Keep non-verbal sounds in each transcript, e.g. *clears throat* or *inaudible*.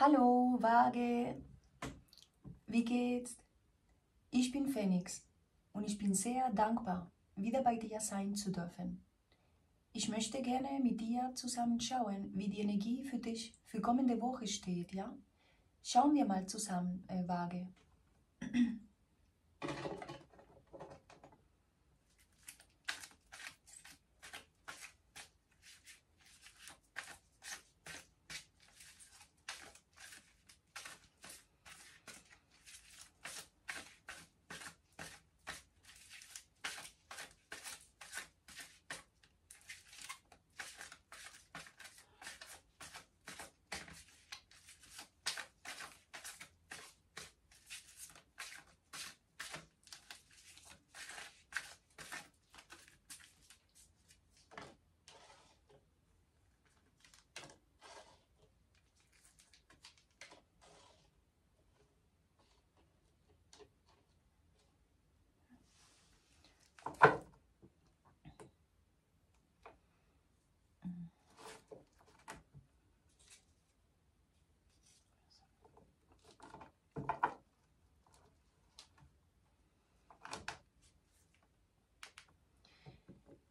Hallo, Waage. Wie geht's? Ich bin Phoenix und ich bin sehr dankbar, wieder bei dir sein zu dürfen. Ich möchte gerne mit dir zusammen schauen, wie die Energie für dich für kommende Woche steht, ja? Schauen wir mal zusammen, äh, Waage. *clears throat*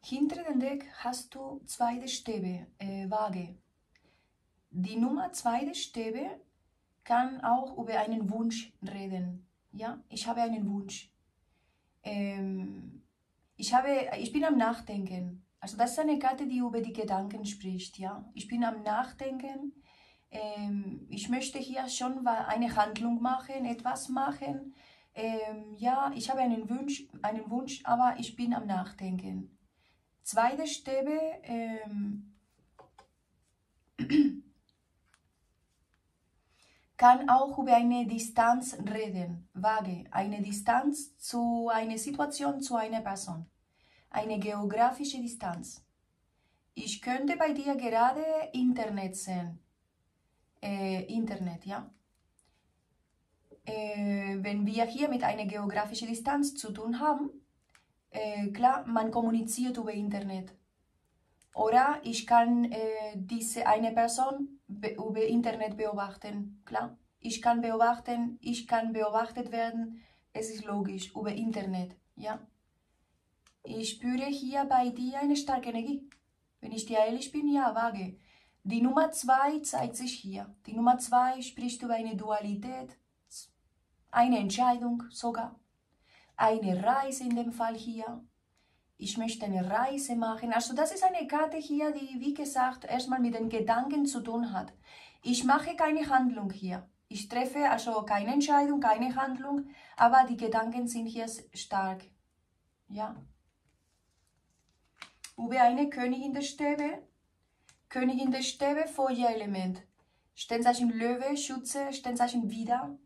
Hinter dem Deck hast du zweite Stäbe, äh, Waage. Die Nummer zweite Stäbe kann auch über einen Wunsch reden. Ja, ich habe einen Wunsch. Ähm, ich, habe, ich bin am Nachdenken. Also das ist eine Karte, die über die Gedanken spricht. Ja, ich bin am Nachdenken. Ähm, ich möchte hier schon eine Handlung machen, etwas machen. Ähm, ja, ich habe einen Wunsch, einen Wunsch, aber ich bin am Nachdenken. Zweite Stäbe ähm, *clears throat* kann auch über eine Distanz reden, vage, eine Distanz zu einer Situation, zu einer Person, eine geografische Distanz. Ich könnte bei dir gerade Internet sehen, äh, Internet, ja. Äh, wenn wir hier mit einer geografischen Distanz zu tun haben, äh, klar, man kommuniziert über Internet. Oder ich kann äh, diese eine Person über Internet beobachten. Klar, ich kann beobachten, ich kann beobachtet werden. Es ist logisch, über Internet. Ja. Ich spüre hier bei dir eine starke Energie. Wenn ich dir ehrlich bin, ja, vage. Die Nummer zwei zeigt sich hier. Die Nummer zwei spricht über eine Dualität, eine Entscheidung sogar eine Reise in dem Fall hier. Ich möchte eine Reise machen. Also das ist eine Karte hier, die, wie gesagt, erstmal mit den Gedanken zu tun hat. Ich mache keine Handlung hier. Ich treffe also keine Entscheidung, keine Handlung, aber die Gedanken sind hier stark. Ja. Über eine Königin der Stäbe. Königin der Stäbe, Feuerelement. Sternzeichen Löwe, Schütze, Sternzeichen Widder.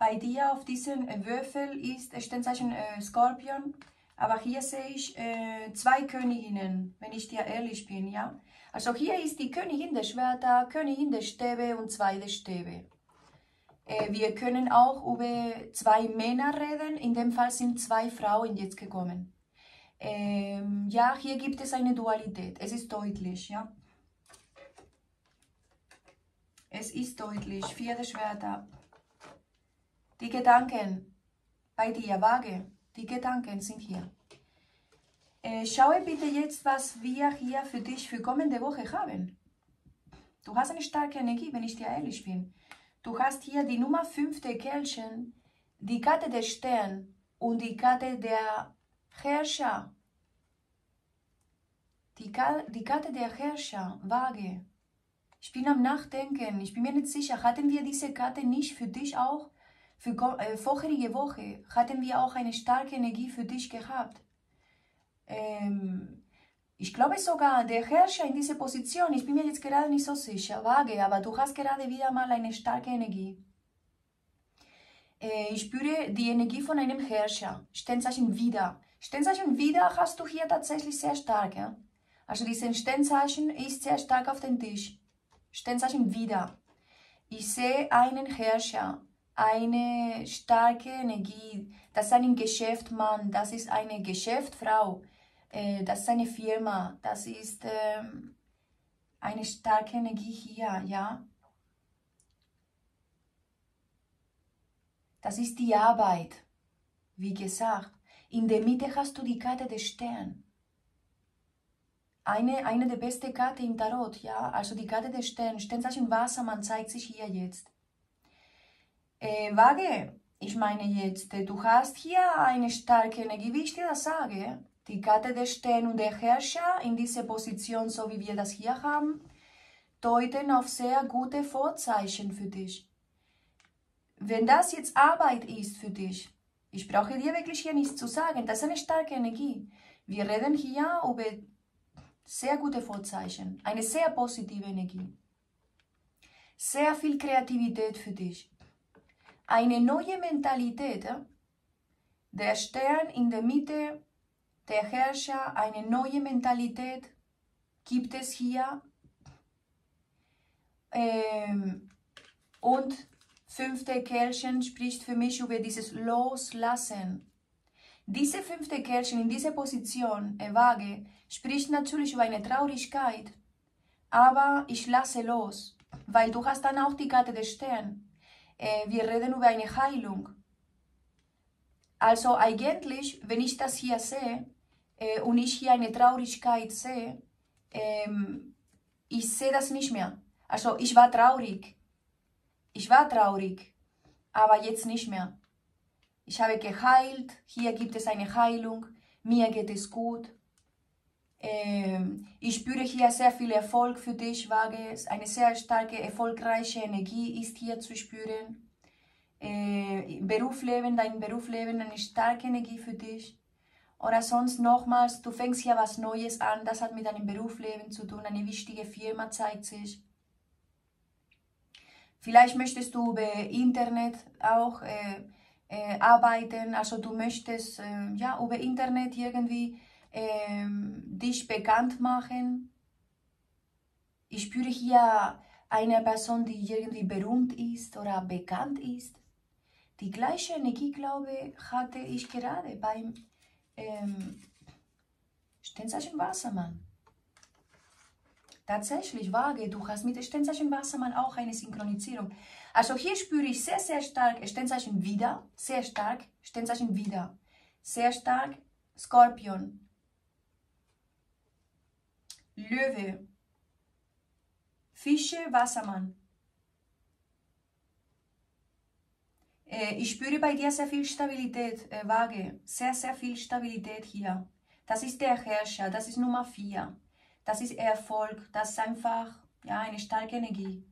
Bei dir auf diesem äh, Würfel ist Sternzeichen äh, Skorpion, aber hier sehe ich äh, zwei Königinnen, wenn ich dir ehrlich bin, ja. Also hier ist die Königin der Schwerter, Königin der Stäbe und zwei der Stäbe. Äh, wir können auch über zwei Männer reden, in dem Fall sind zwei Frauen jetzt gekommen. Ähm, ja, hier gibt es eine Dualität, es ist deutlich, ja. Es ist deutlich, vier der Schwerter. Die Gedanken bei dir, Waage, die Gedanken sind hier. Äh, schaue bitte jetzt, was wir hier für dich für kommende Woche haben. Du hast eine starke Energie, wenn ich dir ehrlich bin. Du hast hier die Nummer 5 der Kelchen, die Karte der Stern und die Karte der Herrscher. Die, die Karte der Herrscher, Waage. Ich bin am Nachdenken, ich bin mir nicht sicher, hatten wir diese Karte nicht für dich auch für äh, vorherige Woche hatten wir auch eine starke Energie für dich gehabt. Ähm, ich glaube sogar, der Herrscher in dieser Position, ich bin mir jetzt gerade nicht so sicher, vage, aber du hast gerade wieder mal eine starke Energie. Äh, ich spüre die Energie von einem Herrscher. Sternzeichen wieder. Sternzeichen wieder hast du hier tatsächlich sehr stark. Ja? Also dieses Sternzeichen ist sehr stark auf dem Tisch. Sternzeichen wieder. Ich sehe einen Herrscher eine starke Energie. Das ist ein Geschäftsmann, das ist eine Geschäftsfrau, äh, das ist eine Firma, das ist ähm, eine starke Energie hier, ja. Das ist die Arbeit. Wie gesagt, in der Mitte hast du die Karte des Stern. Eine, eine der besten Karten im Tarot, ja, also die Karte des Sterns, Sternzeichen Wassermann zeigt sich hier jetzt. Äh, Waage, ich meine jetzt, du hast hier eine starke Energie, wie ich dir das sage. Die Karte des Stern und der Herrscher in dieser Position, so wie wir das hier haben, deuten auf sehr gute Vorzeichen für dich. Wenn das jetzt Arbeit ist für dich, ich brauche dir wirklich hier nichts zu sagen, das ist eine starke Energie. Wir reden hier über sehr gute Vorzeichen, eine sehr positive Energie. Sehr viel Kreativität für dich. Eine neue Mentalität. Der Stern in der Mitte, der Herrscher, eine neue Mentalität gibt es hier. Ähm, und fünfte Kerlchen spricht für mich über dieses Loslassen. Diese fünfte Kerlchen in dieser Position, Evage, spricht natürlich über eine Traurigkeit, aber ich lasse los, weil du hast dann auch die Karte des Stern. Äh, wir reden über eine Heilung. Also eigentlich, wenn ich das hier sehe äh, und ich hier eine Traurigkeit sehe, ähm, ich sehe das nicht mehr. Also ich war traurig. Ich war traurig, aber jetzt nicht mehr. Ich habe geheilt, hier gibt es eine Heilung, mir geht es gut. Ähm, ich spüre hier sehr viel Erfolg für dich, Waage. Eine sehr starke, erfolgreiche Energie ist hier zu spüren. Äh, Berufsleben, dein Berufsleben, eine starke Energie für dich. Oder sonst nochmals, du fängst hier was Neues an, das hat mit deinem Berufsleben zu tun, eine wichtige Firma zeigt sich. Vielleicht möchtest du über Internet auch äh, äh, arbeiten, also du möchtest äh, ja, über Internet irgendwie ähm, dich bekannt machen. Ich spüre hier eine Person, die irgendwie berühmt ist oder bekannt ist. Die gleiche Energie, glaube hatte ich gerade beim ähm, Sternzeichen Wassermann. Tatsächlich, Waage, du hast mit Sternzeichen Wassermann auch eine Synchronisierung. Also hier spüre ich sehr, sehr stark Sternzeichen wieder, sehr stark Sternzeichen wieder, sehr stark Skorpion, Löwe, Fische, Wassermann. Äh, ich spüre bei dir sehr viel Stabilität, äh, Waage. Sehr, sehr viel Stabilität hier. Das ist der Herrscher, das ist Nummer 4. Das ist Erfolg, das ist einfach ja, eine starke Energie.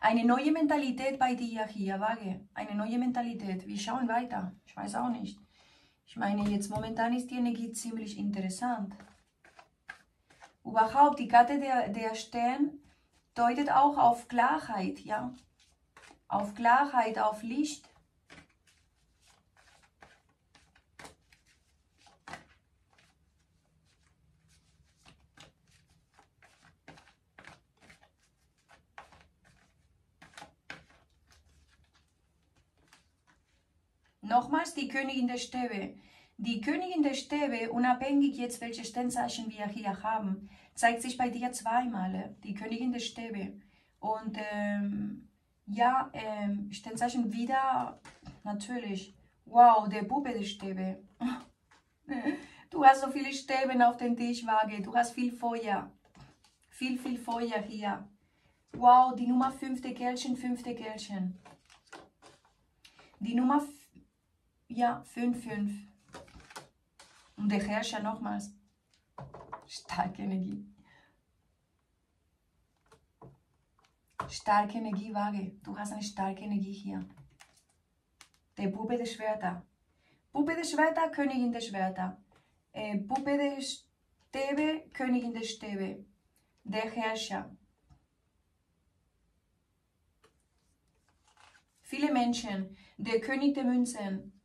Eine neue Mentalität bei dir hier, Waage. Eine neue Mentalität. Wir schauen weiter. Ich weiß auch nicht. Ich meine, jetzt momentan ist die Energie ziemlich interessant. Überhaupt, die Karte der, der Stern deutet auch auf Klarheit, ja. Auf Klarheit, auf Licht. Nochmals die Königin der Stäbe. Die Königin der Stäbe, unabhängig jetzt welche Sternzeichen wir hier haben, zeigt sich bei dir zweimal, die Königin der Stäbe. Und ähm, ja, ähm, Sternzeichen wieder, natürlich, wow, der Bube der Stäbe. *laughs* Du hast so viele Stäben auf dem Tisch, Waage, du hast viel Feuer, viel, viel Feuer hier. Wow, die Nummer fünfte Kerlchen, fünfte Kerlchen. Die Nummer, ja, 5, 5. Und der Herrscher nochmals. Starke Energie. Starke Energie, Waage. Du hast eine starke Energie hier. Der Bube der Schwerter. Bube der Schwerter, Königin der Schwerter. Äh, Bube der Stäbe, Königin der Stäbe. Der Herrscher. Viele Menschen. Der König der Münzen.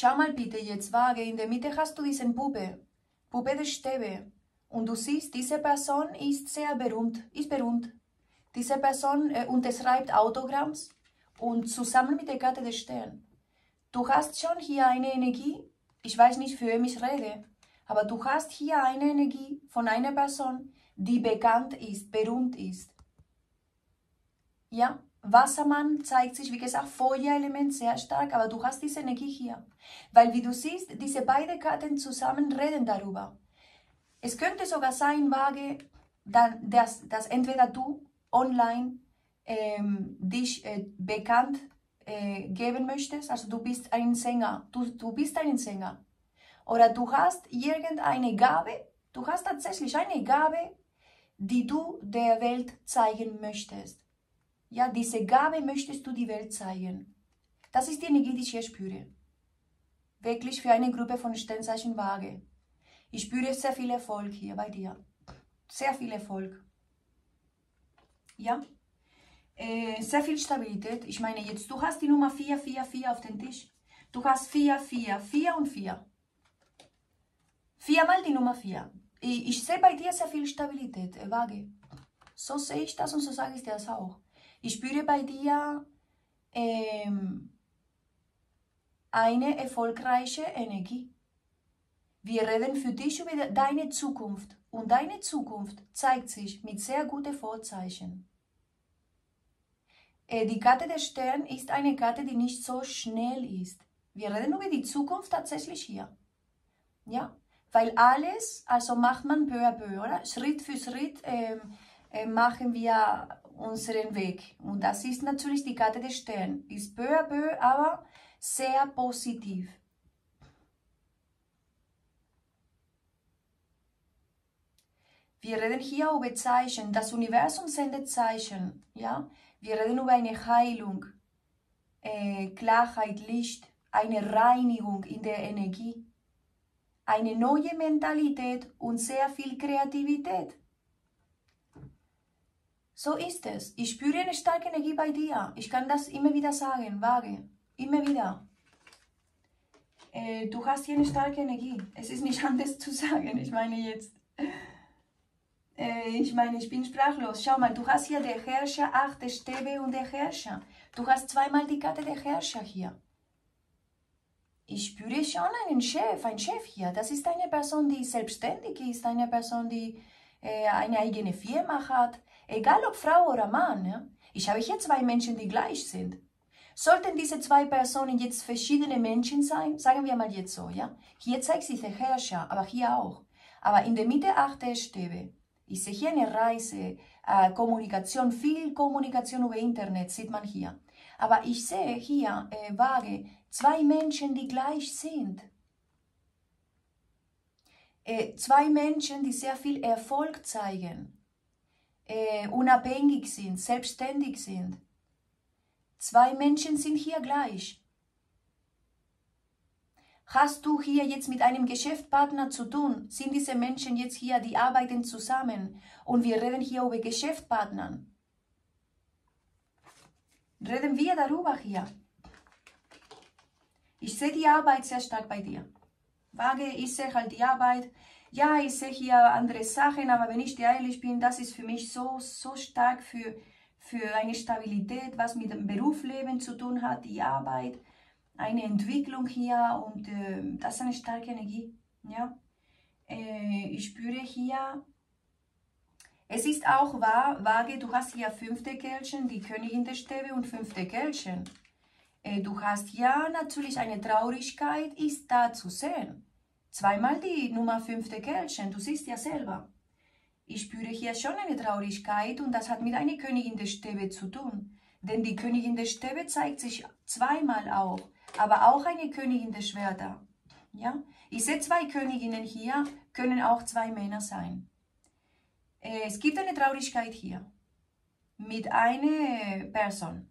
Schau mal bitte jetzt, Waage, in der Mitte hast du diesen Bube, Bube der Stäbe. Und du siehst, diese Person ist sehr berühmt, ist berühmt. Diese Person äh, unterschreibt Autogramms und zusammen mit der Karte des Stern. Du hast schon hier eine Energie, ich weiß nicht, für wen ich rede, Aber du hast hier eine Energie von einer Person, die bekannt ist, berühmt ist. Ja, Wassermann zeigt sich, wie gesagt, Feuerelement sehr stark, aber du hast diese Energie hier. Weil, wie du siehst, diese beiden Karten zusammen reden darüber. Es könnte sogar sein, Waage, dass, dass entweder du online ähm, dich äh, bekannt äh, geben möchtest, also du bist ein Sänger, du, du bist ein Sänger. Oder du hast irgendeine Gabe, du hast tatsächlich eine Gabe, die du der Welt zeigen möchtest. Ja, diese Gabe möchtest du die Welt zeigen. Das ist die Energie, die ich hier spüre. Wirklich für eine Gruppe von Sternzeichen Waage. Ich spüre sehr viel Erfolg hier bei dir. Sehr viel Erfolg. Ja? Äh, sehr viel Stabilität. Ich meine jetzt, du hast die Nummer 4, 4, 4 auf dem Tisch. Du hast 4, 4, 4 und 4. Viermal die Nummer 4. Ich, ich sehe bei dir sehr viel Stabilität, äh, Waage. So sehe ich das und so sage ich dir das auch. Ich spüre bei dir ähm, eine erfolgreiche Energie. Wir reden für dich über deine Zukunft und deine Zukunft zeigt sich mit sehr guten Vorzeichen. Äh, die Karte der Stern ist eine Karte, die nicht so schnell ist. Wir reden über die Zukunft tatsächlich hier. Ja, weil alles, also macht man peu à peu, oder? Schritt für Schritt ähm, äh, machen wir unseren Weg. Und das ist natürlich die Karte des Stern. Ist peu à peu, aber sehr positiv. Wir reden hier über Zeichen. Das Universum sendet Zeichen. Ja? Wir reden über eine Heilung, äh, Klarheit, Licht, eine Reinigung in der Energie, eine neue Mentalität und sehr viel Kreativität. So ist es. Ich spüre eine starke Energie bei dir. Ich kann das immer wieder sagen, vage. Immer wieder. Äh, du hast hier eine starke Energie. Es ist nicht *laughs* anders zu sagen. Ich meine jetzt. Äh, ich meine, ich bin sprachlos. Schau mal, du hast hier der Herrscher, achte Stäbe und der Herrscher. Du hast zweimal die Karte der Herrscher hier. Ich spüre schon einen Chef, ein Chef hier. Das ist eine Person, die selbstständig ist, eine Person, die äh, eine eigene Firma hat Egal ob Frau oder Mann, ja? ich habe hier zwei Menschen, die gleich sind. Sollten diese zwei Personen jetzt verschiedene Menschen sein, sagen wir mal jetzt so, ja? Hier zeigt sich der Herrscher, aber hier auch. Aber in der Mitte acht Stäbe. Ich sehe hier eine Reise, äh, Kommunikation, viel Kommunikation über Internet sieht man hier. Aber ich sehe hier, äh, vage, zwei Menschen, die gleich sind. Äh, zwei Menschen, die sehr viel Erfolg zeigen äh, unabhängig sind, selbstständig sind. Zwei Menschen sind hier gleich. Hast du hier jetzt mit einem Geschäftspartner zu tun? Sind diese Menschen jetzt hier, die arbeiten zusammen? Und wir reden hier über Geschäftspartnern. Reden wir darüber hier. Ich sehe die Arbeit sehr stark bei dir. Wage, ich sehe halt die Arbeit ja, ich sehe hier andere Sachen, aber wenn ich ehrlich bin, das ist für mich so, so stark für, für eine Stabilität, was mit dem Berufsleben zu tun hat, die Arbeit, eine Entwicklung hier und äh, das ist eine starke Energie. Ja? Äh, ich spüre hier, es ist auch wahr, vage, du hast hier fünfte Kelchen, die Königin der Stäbe und fünfte Kelchen. Äh, du hast ja natürlich eine Traurigkeit, ist da zu sehen. Zweimal die Nummer 5 der Kelchen, du siehst ja selber. Ich spüre hier schon eine Traurigkeit und das hat mit einer Königin der Stäbe zu tun. Denn die Königin der Stäbe zeigt sich zweimal auch, aber auch eine Königin der Schwerter. Ja? Ich sehe zwei Königinnen hier, können auch zwei Männer sein. Äh, es gibt eine Traurigkeit hier mit einer Person,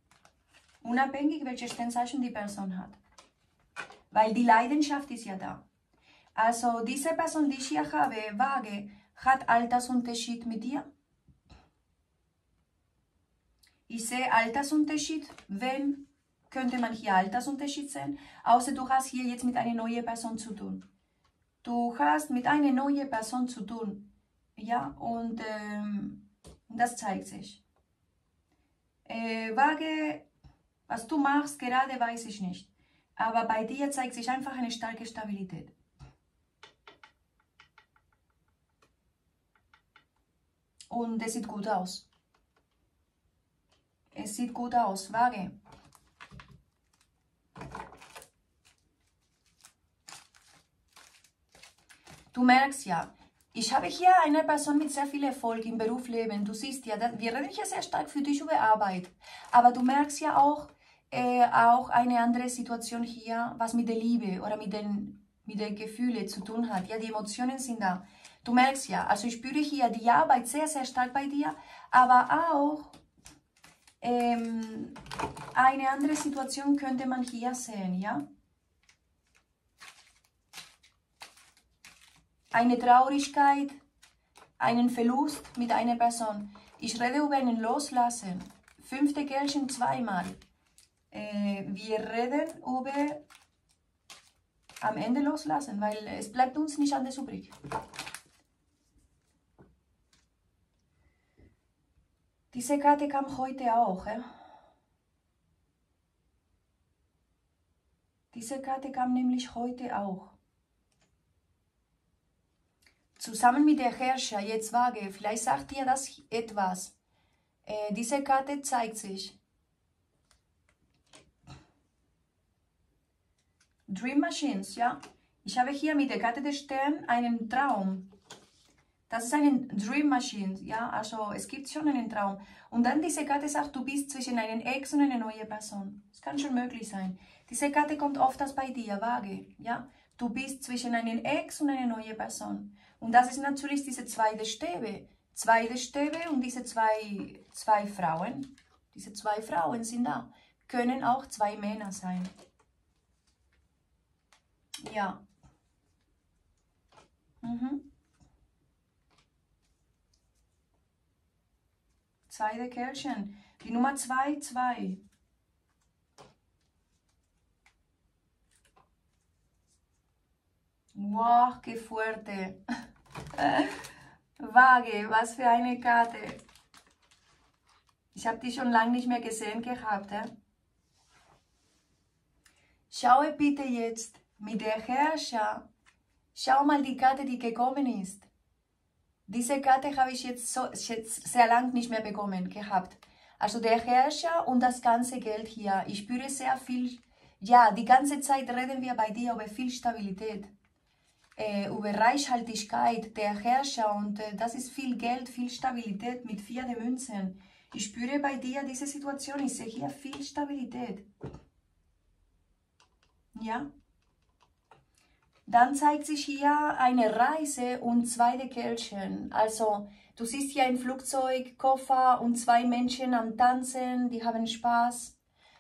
unabhängig welches Sternzeichen die Person hat. Weil die Leidenschaft ist ja da. Also diese Person, die ich hier habe, Waage, hat Altersunterschied mit dir? Ich sehe Altersunterschied. Wen könnte man hier Altersunterschied sehen? Außer du hast hier jetzt mit einer neuen Person zu tun. Du hast mit einer neuen Person zu tun. Ja, und ähm, das zeigt sich. Äh, Waage, was du machst gerade, weiß ich nicht. Aber bei dir zeigt sich einfach eine starke Stabilität. Und es sieht gut aus. Es sieht gut aus. Waage. Du merkst ja, ich habe hier eine Person mit sehr viel Erfolg im Berufsleben. Du siehst ja, wir reden hier sehr stark für dich über Arbeit. Aber du merkst ja auch, äh, auch eine andere Situation hier, was mit der Liebe oder mit den, mit den Gefühlen zu tun hat. Ja, die Emotionen sind da. Du merkst ja, also ich spüre hier die Arbeit sehr, sehr stark bei dir, aber auch ähm, eine andere Situation könnte man hier sehen, ja? Eine Traurigkeit, einen Verlust mit einer Person. Ich rede über einen Loslassen. Fünfte Kelchen zweimal. Äh, wir reden über am Ende loslassen, weil es bleibt uns nicht anders übrig. Diese Karte kam heute auch. Eh? Diese Karte kam nämlich heute auch. Zusammen mit der Herrscher, jetzt wage, vielleicht sagt ihr das etwas. Äh, diese Karte zeigt sich. Dream Machines, ja. Ich habe hier mit der Karte des Stern einen Traum. Das ist eine Dream Machine, ja, also es gibt schon einen Traum. Und dann diese Karte sagt, du bist zwischen einem Ex und einer neuen Person. Das kann schon möglich sein. Diese Karte kommt oft als bei dir, vage, ja. Du bist zwischen einem Ex und einer neuen Person. Und das ist natürlich diese zweite Stäbe. Zweite Stäbe und diese zwei, zwei Frauen, diese zwei Frauen sind da. Können auch zwei Männer sein. Ja. Mhm. Zweite Kerlchen. Die Nummer 2, 2. Wow, qué fuerte. *laughs* Waage, was für eine Karte. Ich habe die schon lange nicht mehr gesehen gehabt. Eh? Schaue bitte jetzt mit der Herrscher. Schau mal die Karte, die gekommen ist. Diese Karte habe ich jetzt, so, jetzt sehr lang nicht mehr bekommen gehabt. Also der Herrscher und das ganze Geld hier. Ich spüre sehr viel, ja, die ganze Zeit reden wir bei dir über viel Stabilität, äh, über Reichhaltigkeit der Herrscher und äh, das ist viel Geld, viel Stabilität mit vier Münzen. Ich spüre bei dir diese Situation, ich sehe hier viel Stabilität. Ja? Dann zeigt sich hier eine Reise und zwei Deckelchen. Also du siehst hier ein Flugzeug, Koffer und zwei Menschen am Tanzen, die haben Spaß.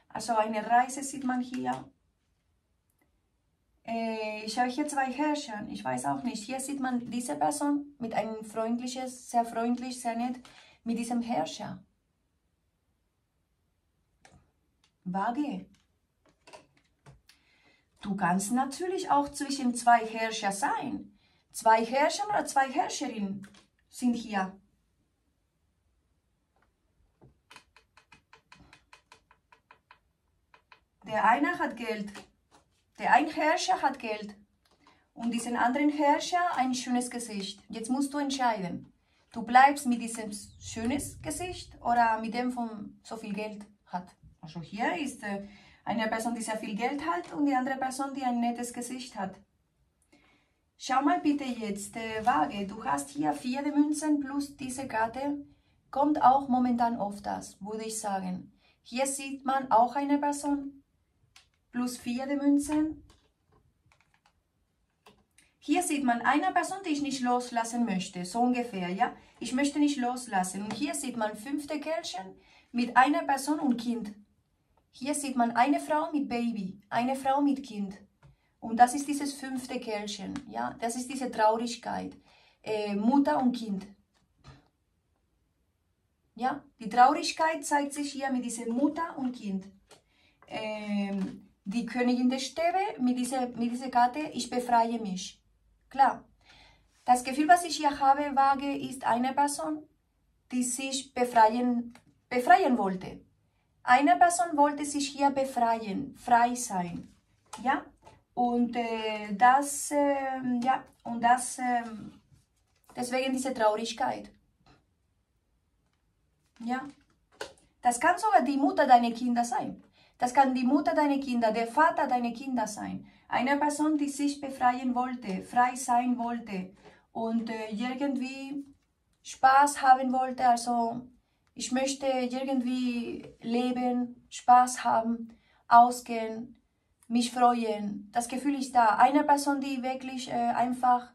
Also eine Reise sieht man hier. Äh, ich habe hier zwei Herrscher, ich weiß auch nicht. Hier sieht man diese Person mit einem freundliches, sehr freundlich, sehr nett, mit diesem Herrscher. Waage. Du kannst natürlich auch zwischen zwei Herrscher sein. Zwei Herrscher oder zwei Herrscherinnen sind hier. Der eine hat Geld, der ein Herrscher hat Geld und diesen anderen Herrscher ein schönes Gesicht. Jetzt musst du entscheiden. Du bleibst mit diesem schönes Gesicht oder mit dem von so viel Geld hat. Also hier ist äh, eine Person, die sehr viel Geld hat und die andere Person, die ein nettes Gesicht hat. Schau mal bitte jetzt, äh, Waage, du hast hier vier Münzen plus diese Karte. Kommt auch momentan oft das, würde ich sagen. Hier sieht man auch eine Person plus vier Münzen. Hier sieht man eine Person, die ich nicht loslassen möchte, so ungefähr, ja. Ich möchte nicht loslassen. Und hier sieht man fünfte Kärtchen mit einer Person und Kind. Hier sieht man eine Frau mit Baby, eine Frau mit Kind. Und das ist dieses fünfte Kerlchen, ja, das ist diese Traurigkeit, äh, Mutter und Kind. Ja, die Traurigkeit zeigt sich hier mit dieser Mutter und Kind. Ähm, die Königin der Stäbe mit dieser, mit dieser Karte, ich befreie mich. Klar. Das Gefühl, was ich hier habe, vage, ist eine Person, die sich befreien, befreien wollte. Eine Person wollte sich hier befreien, frei sein. Ja? Und äh, das, äh, ja, und das, äh, deswegen diese Traurigkeit. Ja. Das kann sogar die Mutter deiner Kinder sein. Das kann die Mutter deiner Kinder, der Vater deiner Kinder sein. Eine Person, die sich befreien wollte, frei sein wollte und äh, irgendwie Spaß haben wollte. Also ich möchte irgendwie leben, Spaß haben, ausgehen, mich freuen. Das Gefühl ist da. Eine Person, die wirklich äh, einfach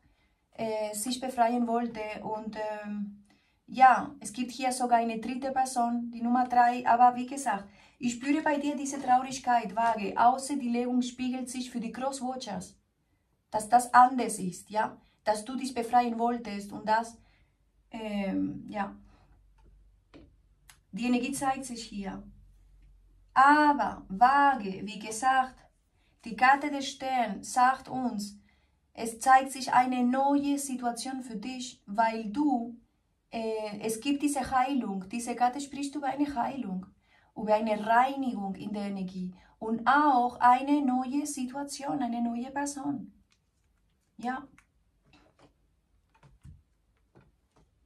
äh, sich befreien wollte und ähm, ja, es gibt hier sogar eine dritte Person, die Nummer drei, aber wie gesagt, ich spüre bei dir diese Traurigkeit vage, außer die Legung spiegelt sich für die Crosswatchers, dass das anders ist, ja, dass du dich befreien wolltest und das, ähm, ja, die Energie zeigt sich hier. Aber vage, wie gesagt, die Karte des Sterns sagt uns, es zeigt sich eine neue Situation für dich, weil du äh, es gibt diese Heilung. Diese Karte spricht über eine Heilung, über eine Reinigung in der Energie und auch eine neue Situation, eine neue Person. Ja.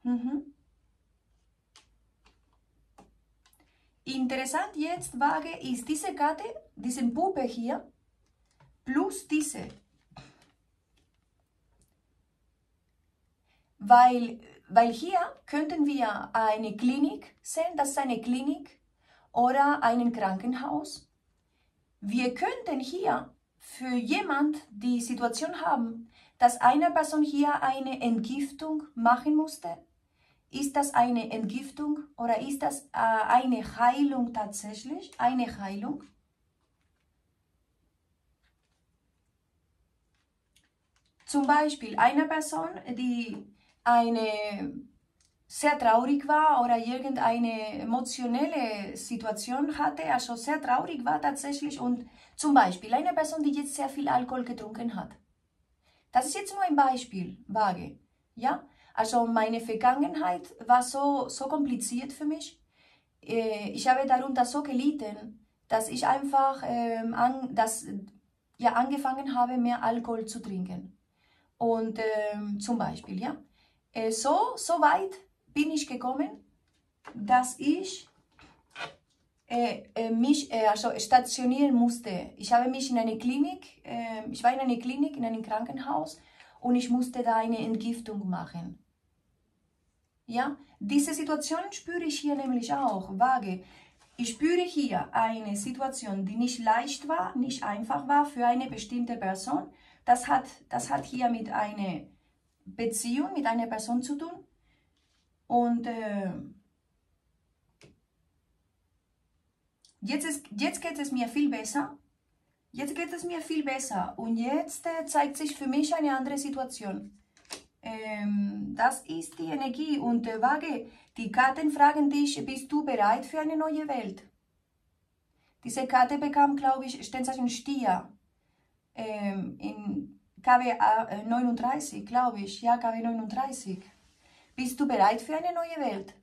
Mhm. Interessant jetzt, Waage, ist diese Karte, diese Puppe hier, plus diese. Weil weil hier könnten wir eine Klinik sehen, das ist eine Klinik oder ein Krankenhaus. Wir könnten hier für jemand die Situation haben, dass eine Person hier eine Entgiftung machen musste. Ist das eine Entgiftung oder ist das äh, eine Heilung tatsächlich? Eine Heilung? Zum Beispiel eine Person, die eine sehr traurig war oder irgendeine emotionelle Situation hatte, also sehr traurig war tatsächlich und zum Beispiel eine Person, die jetzt sehr viel Alkohol getrunken hat. Das ist jetzt nur ein Beispiel, vage. Ja, also meine Vergangenheit war so, so kompliziert für mich. Äh, ich habe darunter so gelitten, dass ich einfach ähm, an, dass, ja, angefangen habe, mehr Alkohol zu trinken. Und ähm, zum Beispiel, ja. Äh, so, so weit bin ich gekommen, dass ich äh, äh, mich äh, also stationieren musste. Ich habe mich in eine Klinik, äh, ich war in einer Klinik, in einem Krankenhaus und ich musste da eine Entgiftung machen. Ja, diese Situation spüre ich hier nämlich auch, vage. Ich spüre hier eine Situation, die nicht leicht war, nicht einfach war für eine bestimmte Person. Das hat, das hat hier mit einer Beziehung mit einer Person zu tun. Und äh, jetzt, ist, jetzt geht es mir viel besser. Jetzt geht es mir viel besser. Und jetzt äh, zeigt sich für mich eine andere Situation. Ähm, das ist die Energie. Und äh, Waage, die Karten fragen dich, bist du bereit für eine neue Welt? Diese Karte bekam, glaube ich, Sternzeichen Stier. Ähm, in KW 39, glaube ich. Ja, KW 39. Bist du bereit für eine neue Welt?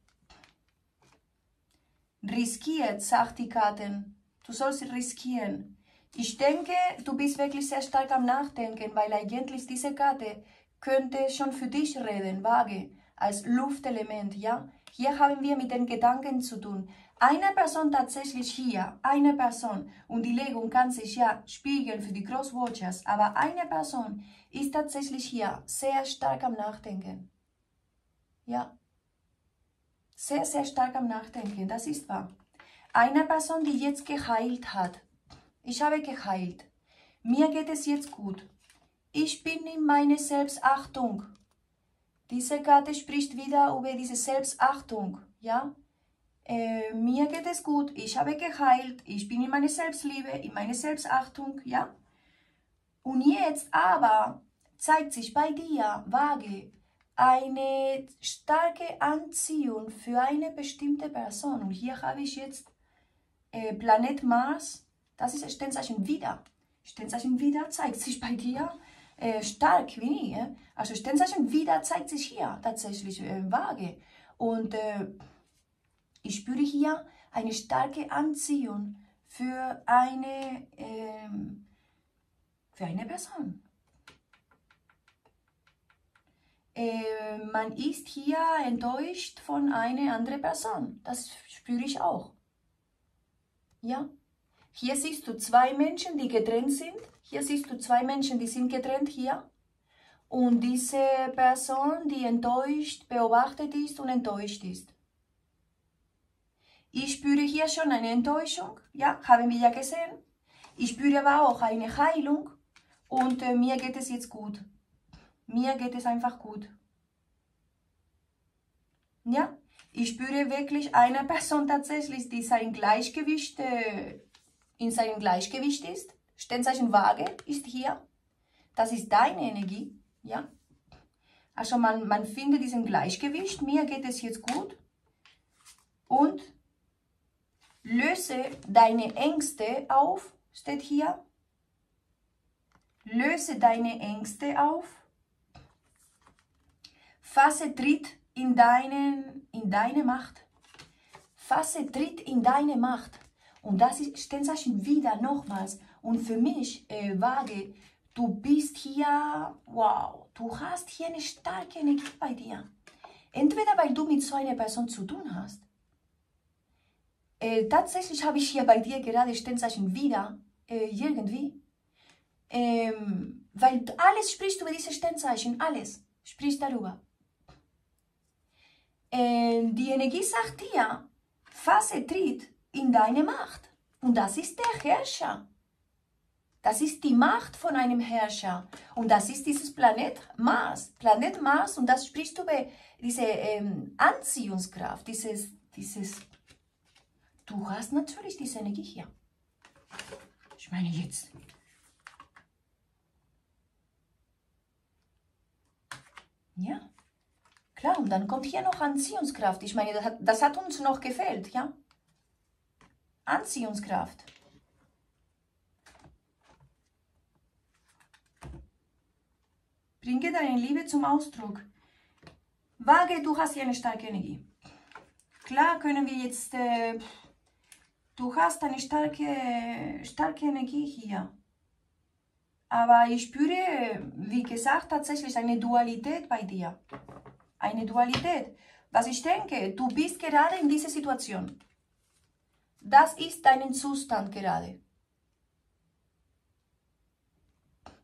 Riskiert, sagt die Karten. Du sollst riskieren. Ich denke, du bist wirklich sehr stark am Nachdenken, weil eigentlich diese Karte könnte schon für dich reden, vage, als Luftelement, ja? Hier haben wir mit den Gedanken zu tun. Eine Person tatsächlich hier, eine Person, und die Legung kann sich ja spiegeln für die Crosswatchers, aber eine Person ist tatsächlich hier sehr stark am Nachdenken. Ja, sehr, sehr stark am Nachdenken, das ist wahr. Eine Person, die jetzt geheilt hat. Ich habe geheilt. Mir geht es jetzt gut. Ich bin in meiner Selbstachtung. Diese Karte spricht wieder über diese Selbstachtung, ja. Äh, mir geht es gut, ich habe geheilt, ich bin in meiner Selbstliebe, in meiner Selbstachtung, ja. Und jetzt aber zeigt sich bei dir, Waage, eine starke Anziehung für eine bestimmte Person. Und hier habe ich jetzt äh, Planet Mars, das ist Sternzeichen wieder. Sternzeichen wieder zeigt sich bei dir äh, stark wie nie. Also Sternzeichen wieder zeigt sich hier tatsächlich äh, vage. Und äh, ich spüre hier eine starke Anziehung für eine, ähm, für eine Person. Äh, man ist hier enttäuscht von einer anderen Person. Das spüre ich auch. Ja? Hier siehst du zwei Menschen, die getrennt sind. Hier siehst du zwei Menschen, die sind getrennt hier. Und diese Person, die enttäuscht, beobachtet ist und enttäuscht ist. Ich spüre hier schon eine Enttäuschung, ja, haben wir ja gesehen. Ich spüre aber auch eine Heilung und äh, mir geht es jetzt gut. Mir geht es einfach gut. Ja, ich spüre wirklich eine Person tatsächlich, die sein Gleichgewicht, äh, in seinem Gleichgewicht ist. Sternzeichen Waage ist hier. Das ist deine Energie. Ja. Also man, man findet diesen Gleichgewicht. Mir geht es jetzt gut. Und löse deine Ängste auf, steht hier. Löse deine Ängste auf. Fasse Tritt in, deinen, in deine Macht. Fasse Tritt in deine Macht. Und das ist Sternzeichen wieder nochmals. Und für mich, äh, Waage, du bist hier, wow, du hast hier eine starke Energie bei dir. Entweder weil du mit so einer Person zu tun hast. Äh, tatsächlich habe ich hier bei dir gerade Sternzeichen wieder, äh, irgendwie. Ähm, weil alles spricht über diese Sternzeichen, alles spricht darüber. Äh, die Energie sagt dir, Phase tritt in deine Macht. Und das ist der Herrscher. Das ist die Macht von einem Herrscher. Und das ist dieses Planet Mars. Planet Mars, und das sprichst du über diese ähm, Anziehungskraft, dieses, dieses. Du hast natürlich diese Energie hier. Ich meine jetzt. Ja, klar, und dann kommt hier noch Anziehungskraft. Ich meine, das hat, das hat uns noch gefehlt, ja? Anziehungskraft. Bringe deine Liebe zum Ausdruck. Waage, du hast hier eine starke Energie. Klar können wir jetzt, äh, du hast eine starke, starke Energie hier. Aber ich spüre, wie gesagt, tatsächlich eine Dualität bei dir. Eine Dualität. Was ich denke, du bist gerade in dieser Situation. Das ist dein Zustand gerade.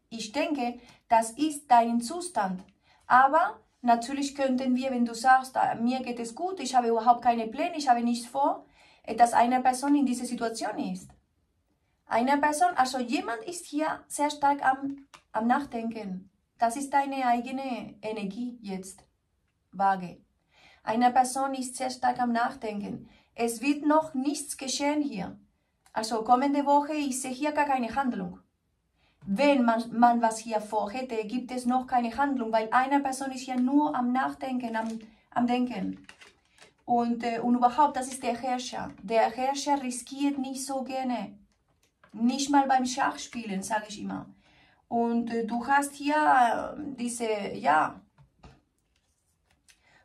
Ich denke, das ist dein Zustand. Aber natürlich könnten wir, wenn du sagst, ah, mir geht es gut, ich habe überhaupt keine Pläne, ich habe nichts vor, äh, dass eine Person in dieser Situation ist. Eine Person, also jemand ist hier sehr stark am, am Nachdenken. Das ist deine eigene Energie jetzt, Waage. Eine Person ist sehr stark am Nachdenken. Es wird noch nichts geschehen hier. Also kommende Woche, ich sehe hier gar keine Handlung. Wenn man, man was hier vorhätte, gibt es noch keine Handlung, weil eine Person ist ja nur am Nachdenken, am, am Denken. Und, äh, und überhaupt, das ist der Herrscher. Der Herrscher riskiert nicht so gerne. Nicht mal beim Schachspielen, sage ich immer. Und äh, du hast hier äh, diese, ja,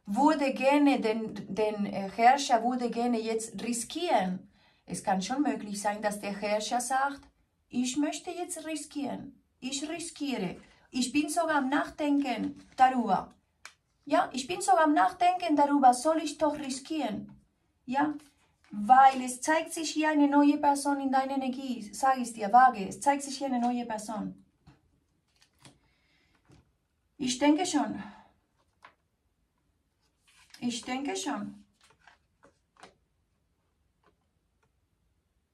würde gerne, den, den Herrscher würde gerne jetzt riskieren. Es kann schon möglich sein, dass der Herrscher sagt, ich möchte jetzt riskieren. Ich riskiere. Ich bin sogar am Nachdenken darüber. Ja, ich bin sogar am Nachdenken darüber, soll ich doch riskieren? Ja, weil es zeigt sich hier eine neue Person in deiner Energie. Sag ich dir, vage, es zeigt sich hier eine neue Person. Ich denke schon. Ich denke schon.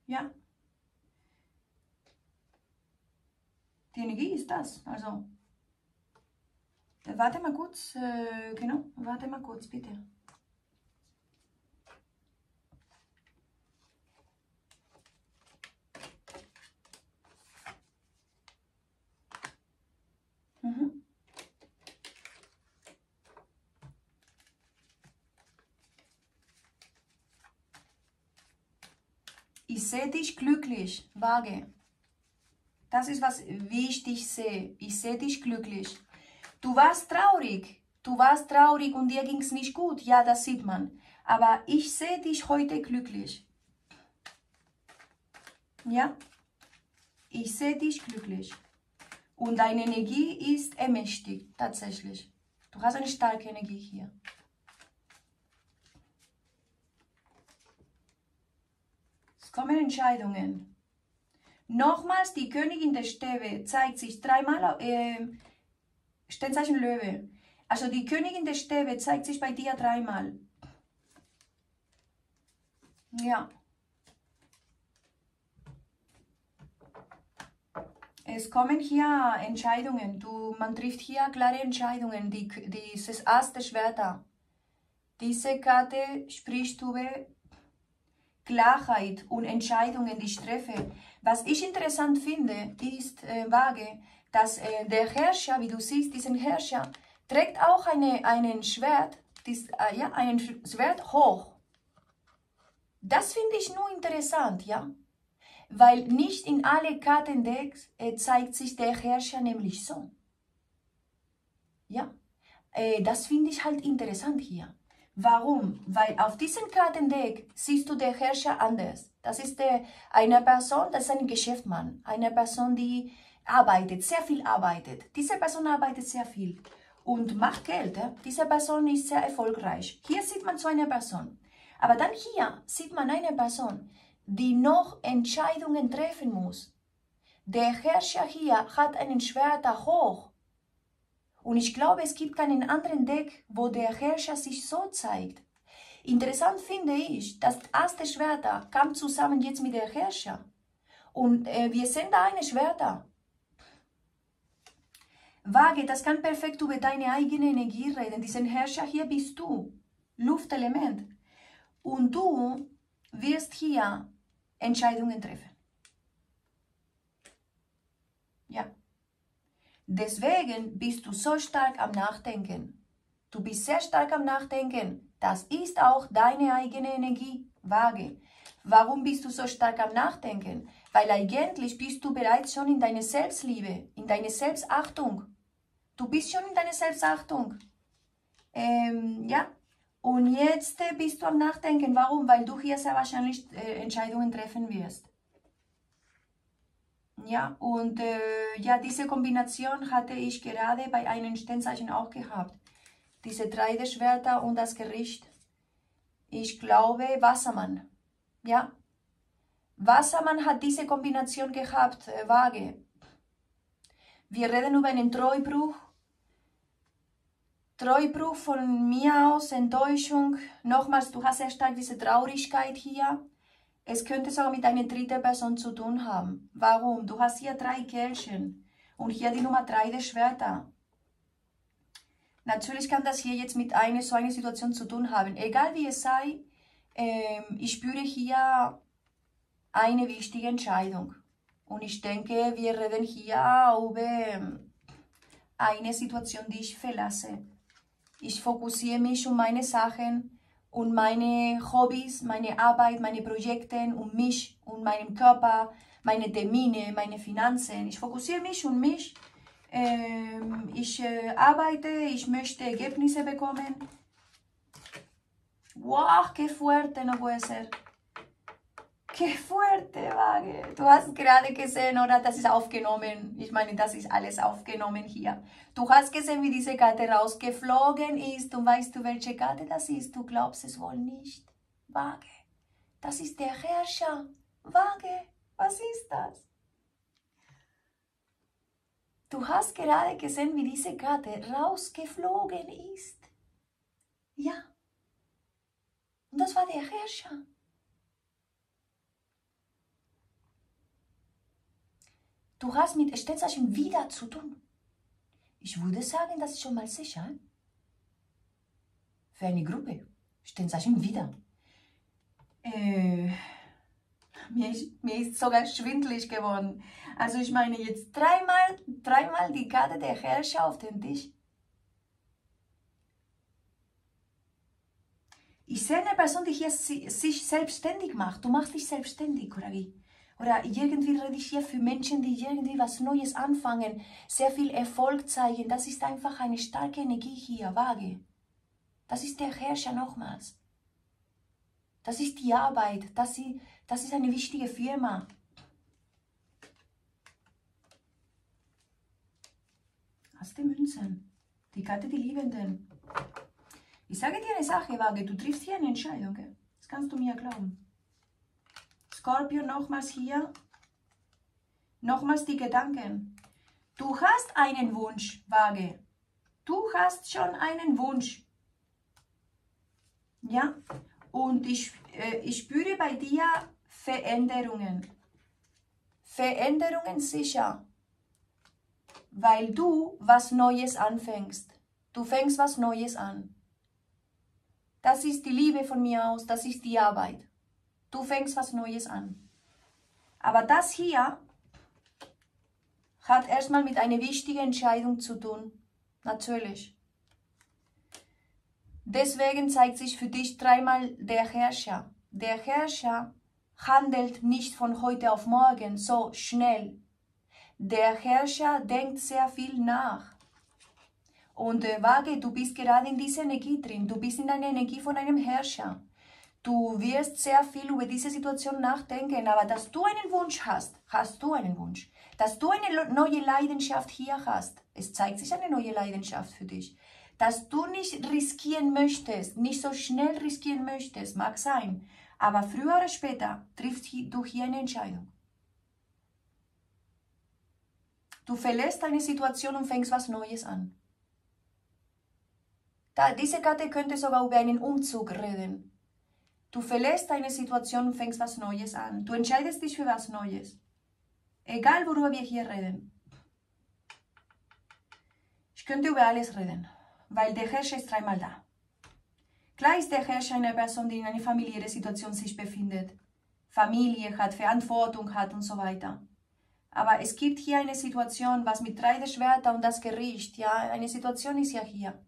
Ja. Die Energie ist das. Also, warte mal kurz. Äh, genau, warte mal kurz, bitte. Mhm. Ich sehe dich glücklich, Waage. Das ist, was wie ich dich sehe. Ich sehe dich glücklich. Du warst traurig. Du warst traurig und dir ging es nicht gut. Ja, das sieht man. Aber ich sehe dich heute glücklich. Ja? Ich sehe dich glücklich. Und deine Energie ist ermächtigt, tatsächlich. Du hast eine starke Energie hier. Es kommen Entscheidungen. Nochmals, die Königin der Stäbe zeigt sich dreimal, äh, Sternzeichen Löwe. Also die Königin der Stäbe zeigt sich bei dir dreimal. Ja. Es kommen hier Entscheidungen. Du, man trifft hier klare Entscheidungen. Die, dieses Ass Schwerter. Diese Karte spricht über Klarheit und Entscheidungen, die ich treffe. Was ich interessant finde, ist äh, vage, dass äh, der Herrscher, wie du siehst, diesen Herrscher, trägt auch eine, einen Schwert, dies, äh, ja, einen Schwert hoch. Das finde ich nur interessant, ja weil nicht in alle Kartendecks äh, zeigt sich der Herrscher nämlich so. Ja, äh, das finde ich halt interessant hier. Warum? Weil auf diesem Kartendeck siehst du den Herrscher anders. Das ist der, eine Person, das ist ein Geschäftsmann, eine Person, die arbeitet, sehr viel arbeitet. Diese Person arbeitet sehr viel und macht Geld. Diese Person ist sehr erfolgreich. Hier sieht man so eine Person. Aber dann hier sieht man eine Person, die noch Entscheidungen treffen muss. Der Herrscher hier hat einen Schwerter hoch. Und ich glaube, es gibt keinen anderen Deck, wo der Herrscher sich so zeigt. Interessant finde ich, dass das erste Schwerter kam zusammen jetzt mit der Herrscher. Und äh, wir sehen da eine Schwerter. Waage, das kann perfekt über deine eigene Energie reden. Diesen Herrscher hier bist du, Luftelement. Und du wirst hier Entscheidungen treffen. Ja. Deswegen bist du so stark am Nachdenken. Du bist sehr stark am Nachdenken. Das ist auch deine eigene Energie, Waage. Warum bist du so stark am Nachdenken? Weil eigentlich bist du bereits schon in deine Selbstliebe, in deine Selbstachtung. Du bist schon in deiner Selbstachtung. Ähm, ja, und jetzt bist du am Nachdenken. Warum? Weil du hier sehr wahrscheinlich äh, Entscheidungen treffen wirst. Ja, und äh, ja, diese Kombination hatte ich gerade bei einem Sternzeichen auch gehabt. Diese drei Schwerter und das Gericht. Ich glaube, Wassermann. Ja, Wassermann hat diese Kombination gehabt, äh, vage. Wir reden über einen Treubruch Treubruch von mir aus, Enttäuschung. Nochmals, du hast sehr stark diese Traurigkeit hier. Es könnte sogar mit einer dritten Person zu tun haben. Warum? Du hast hier drei Kelchen und hier die Nummer drei der Schwerter. Natürlich kann das hier jetzt mit einer so einer Situation zu tun haben. Egal wie es sei, äh, ich spüre hier eine wichtige Entscheidung. Und ich denke, wir reden hier über eine Situation, die ich verlasse. Ich fokussiere mich um meine Sachen und meine Hobbys, meine Arbeit, meine Projekte, um mich und meinen Körper, meine Termine, meine Finanzen. Ich fokussiere mich um mich. Ähm, ich äh, arbeite, ich möchte Ergebnisse bekommen. Wow, qué fuerte no puede ser. Qué fuerte, Waage. Du hast gerade gesehen, oder? Das ist aufgenommen. Ich meine, das ist alles aufgenommen hier. Du hast gesehen, wie diese Karte rausgeflogen ist. Und weißt du, welche Karte das ist? Du glaubst es wohl nicht. Waage. Das ist der Herrscher. Waage. Was ist das? Du hast gerade gesehen, wie diese Karte rausgeflogen ist. Ja. Und das war der Herrscher. Du hast mit Sternzeichen wieder zu tun. Ich würde sagen, das ist schon mal sicher. Für eine Gruppe. Sternzeichen wieder. Äh, mir, mir ist sogar schwindlig geworden. Also ich meine jetzt dreimal, dreimal die Karte der Herrscher auf dem Tisch. Ich sehe eine Person, die hier sich selbstständig macht. Du machst dich selbstständig, oder wie? Oder irgendwie hier für Menschen, die irgendwie was Neues anfangen, sehr viel Erfolg zeigen. Das ist einfach eine starke Energie hier, vage. Das ist der Herrscher nochmals. Das ist die Arbeit. Das ist, das ist eine wichtige Firma. Hast du Münzen? Die Karte, die Liebenden. Ich sage dir eine Sache, Waage, du triffst hier eine Entscheidung. Das kannst du mir glauben. Skorpion, nochmals hier. Nochmals die Gedanken. Du hast einen Wunsch, Waage. Du hast schon einen Wunsch. Ja, und ich, äh, ich spüre bei dir Veränderungen. Veränderungen sicher, weil du was Neues anfängst. Du fängst was Neues an. Das ist die Liebe von mir aus, das ist die Arbeit. Du fängst was Neues an. Aber das hier hat erstmal mit einer wichtigen Entscheidung zu tun. Natürlich. Deswegen zeigt sich für dich dreimal der Herrscher. Der Herrscher handelt nicht von heute auf morgen so schnell. Der Herrscher denkt sehr viel nach. Und äh, Waage, du bist gerade in dieser Energie drin. Du bist in einer Energie von einem Herrscher. Du wirst sehr viel über diese Situation nachdenken, aber dass du einen Wunsch hast, hast du einen Wunsch. Dass du eine neue Leidenschaft hier hast, es zeigt sich eine neue Leidenschaft für dich. Dass du nicht riskieren möchtest, nicht so schnell riskieren möchtest, mag sein, aber früher oder später triffst du hier eine Entscheidung. Du verlässt eine Situation und fängst was Neues an. Da, diese Karte könnte sogar über einen Umzug reden. Du verlässt eine Situation und fängst was Neues an. Du entscheidest dich für was Neues. Egal, worüber wir hier reden. Ich könnte über alles reden, weil der Herrscher ist dreimal da. Klar ist der Herrscher eine Person, die in einer familiären Situation sich befindet. Familie hat, Verantwortung hat und so weiter. Aber es gibt hier eine Situation, was mit drei Schwerter und das Gericht, ja, eine Situation ist ja hier.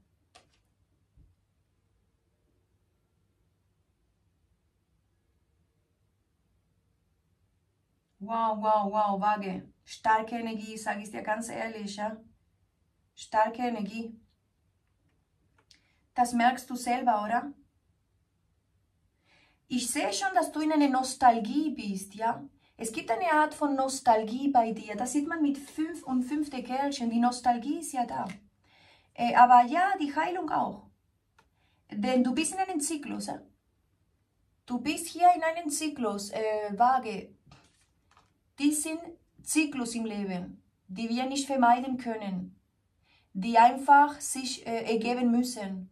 Wow, wow, wow, Waage. Starke Energie, sage ich dir ganz ehrlich, ja. Starke Energie. Das merkst du selber, oder? Ich sehe schon, dass du in einer Nostalgie bist, ja. Es gibt eine Art von Nostalgie bei dir. Das sieht man mit fünf und fünfte Kerlchen. Die Nostalgie ist ja da. Äh, aber ja, die Heilung auch. Denn du bist in einem Zyklus. Ja? Du bist hier in einem Zyklus, äh, Waage die sind Zyklus im Leben, die wir nicht vermeiden können, die einfach sich äh, ergeben müssen.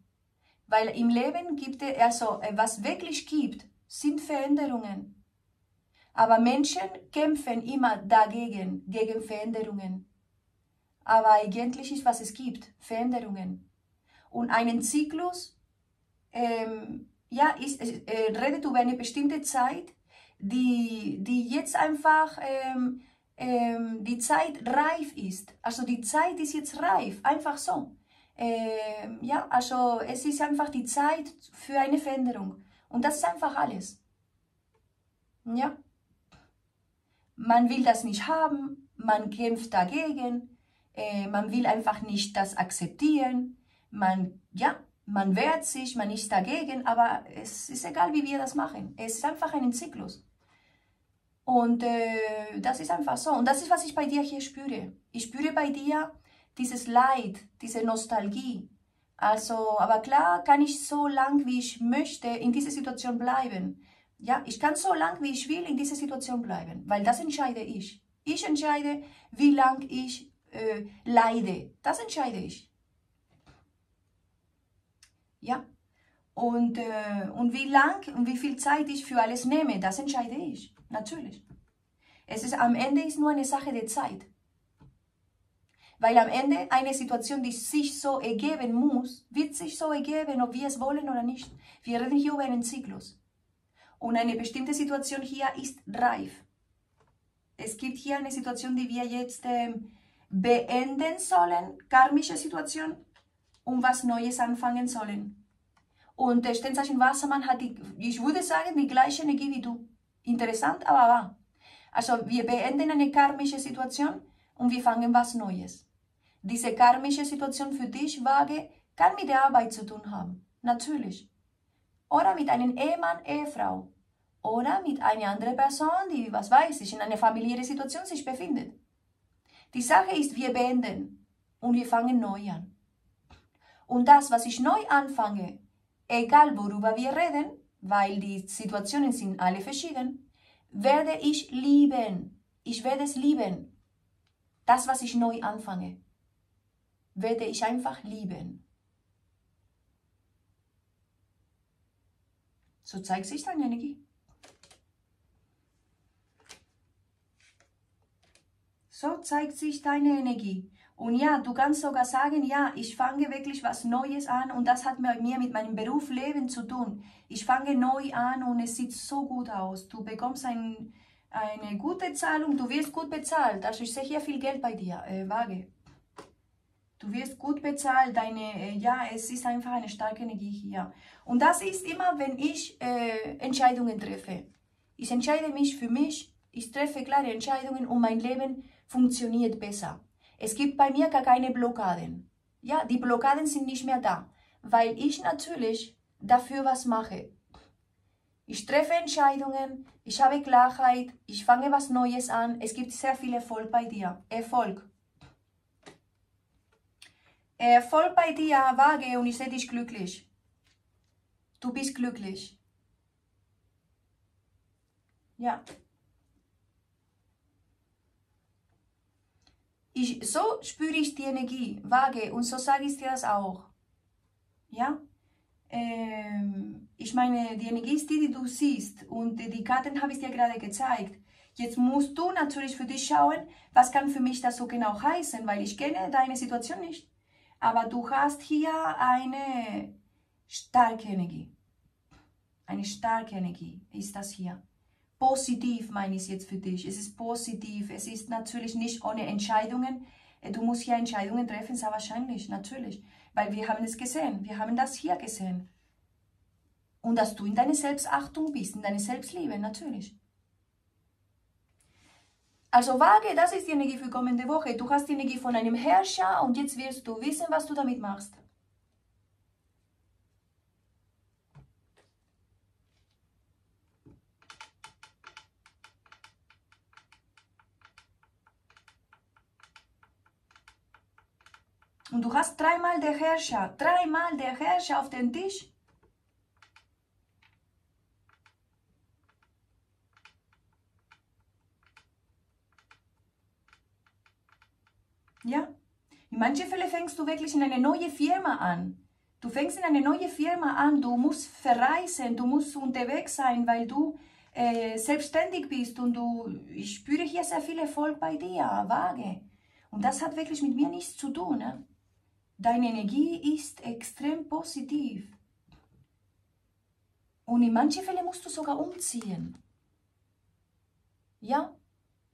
Weil im Leben gibt es, also äh, was wirklich gibt, sind Veränderungen. Aber Menschen kämpfen immer dagegen, gegen Veränderungen. Aber eigentlich ist, was es gibt, Veränderungen. Und einen Zyklus, ähm, ja, ist, äh, redet über eine bestimmte Zeit, die, die jetzt einfach ähm, ähm, die Zeit reif ist. Also die Zeit ist jetzt reif, einfach so. Ähm, ja, also es ist einfach die Zeit für eine Veränderung. Und das ist einfach alles. Ja. Man will das nicht haben, man kämpft dagegen, äh, man will einfach nicht das akzeptieren, man, ja, man wehrt sich, man ist dagegen, aber es ist egal, wie wir das machen. Es ist einfach ein Zyklus. Und äh, das ist einfach so. Und das ist, was ich bei dir hier spüre. Ich spüre bei dir dieses Leid, diese Nostalgie. Also, aber klar kann ich so lang, wie ich möchte, in dieser Situation bleiben. Ja, ich kann so lang, wie ich will, in dieser Situation bleiben, weil das entscheide ich. Ich entscheide, wie lang ich äh, leide. Das entscheide ich. Ja. Und, äh, und wie lang und wie viel Zeit ich für alles nehme, das entscheide ich. Natürlich. Es ist am Ende ist nur eine Sache der Zeit. Weil am Ende eine Situation, die sich so ergeben muss, wird sich so ergeben, ob wir es wollen oder nicht. Wir reden hier über einen Zyklus. Und eine bestimmte Situation hier ist reif. Es gibt hier eine Situation, die wir jetzt ähm, beenden sollen, karmische Situation, und was Neues anfangen sollen. Und der Sternzeichen Wassermann hat, die, ich würde sagen, die gleiche Energie wie du. Interessant, aber wahr. Also wir beenden eine karmische Situation und wir fangen was Neues. Diese karmische Situation für dich, Waage, kann mit der Arbeit zu tun haben. Natürlich. Oder mit einem Ehemann, Ehefrau. Oder mit einer anderen Person, die, was weiß ich, in einer familiären Situation sich befindet. Die Sache ist, wir beenden und wir fangen neu an. Und das, was ich neu anfange, egal worüber wir reden, weil die Situationen sind alle verschieden, werde ich lieben. Ich werde es lieben. Das, was ich neu anfange, werde ich einfach lieben. So zeigt sich deine Energie. So zeigt sich deine Energie. Und ja, du kannst sogar sagen, ja, ich fange wirklich was Neues an und das hat mir mit meinem Berufsleben zu tun. Ich fange neu an und es sieht so gut aus. Du bekommst ein, eine gute Zahlung, du wirst gut bezahlt. Also ich sehe hier viel Geld bei dir, äh, Waage. Du wirst gut bezahlt, deine, äh, ja, es ist einfach eine starke Energie hier. Und das ist immer, wenn ich äh, Entscheidungen treffe. Ich entscheide mich für mich, ich treffe klare Entscheidungen und mein Leben funktioniert besser. Es gibt bei mir gar keine Blockaden. Ja, die Blockaden sind nicht mehr da, weil ich natürlich dafür was mache. Ich treffe Entscheidungen, ich habe Klarheit, ich fange was Neues an. Es gibt sehr viel Erfolg bei dir. Erfolg. Erfolg bei dir, Waage, und ich sehe dich glücklich. Du bist glücklich. Ja. Ich, so spüre ich die Energie, Waage, und so sage ich dir das auch. Ja? Ähm, ich meine, die Energie ist die, die du siehst, und die Karten habe ich dir gerade gezeigt. Jetzt musst du natürlich für dich schauen, was kann für mich das so genau heißen, weil ich kenne deine Situation nicht. Aber du hast hier eine starke Energie. Eine starke Energie ist das hier positiv meine ich jetzt für dich. Es ist positiv. Es ist natürlich nicht ohne Entscheidungen. Äh, du musst hier Entscheidungen treffen, sehr wahrscheinlich, natürlich. Weil wir haben es gesehen. Wir haben das hier gesehen. Und dass du in deiner Selbstachtung bist, in deiner Selbstliebe, natürlich. Also Waage, das ist die Energie für kommende Woche. Du hast die Energie von einem Herrscher und jetzt wirst du wissen, was du damit machst. Und du hast dreimal der Herrscher, dreimal der Herrscher auf den Tisch. Ja, in manchen Fällen fängst du wirklich in eine neue Firma an. Du fängst in eine neue Firma an, du musst verreisen, du musst unterwegs sein, weil du äh, selbstständig bist und du, ich spüre hier sehr viel Erfolg bei dir, vage. Und das hat wirklich mit mir nichts zu tun. Ne? Deine Energie ist extrem positiv. Und in manchen Fällen musst du sogar umziehen. Ja,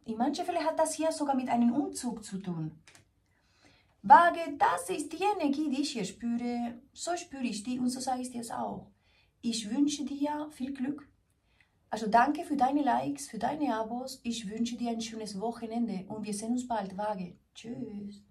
in manchen Fällen hat das hier sogar mit einem Umzug zu tun. Waage, das ist die Energie, die ich hier spüre. So spüre ich die und so sage ich dir es auch. Ich wünsche dir viel Glück. Also danke für deine Likes, für deine Abos. Ich wünsche dir ein schönes Wochenende und wir sehen uns bald. Waage. Tschüss.